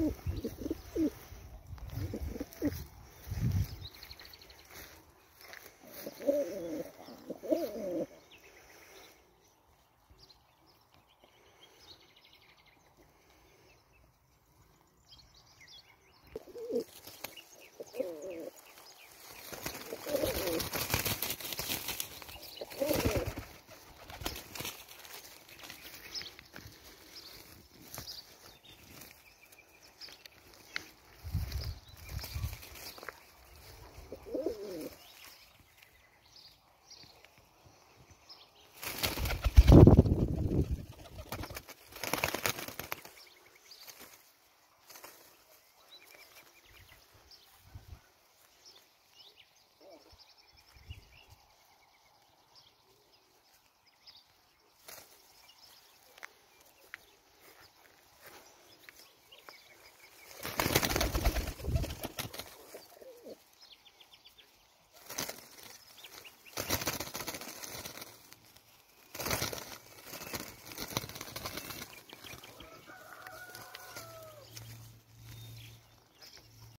Ooh.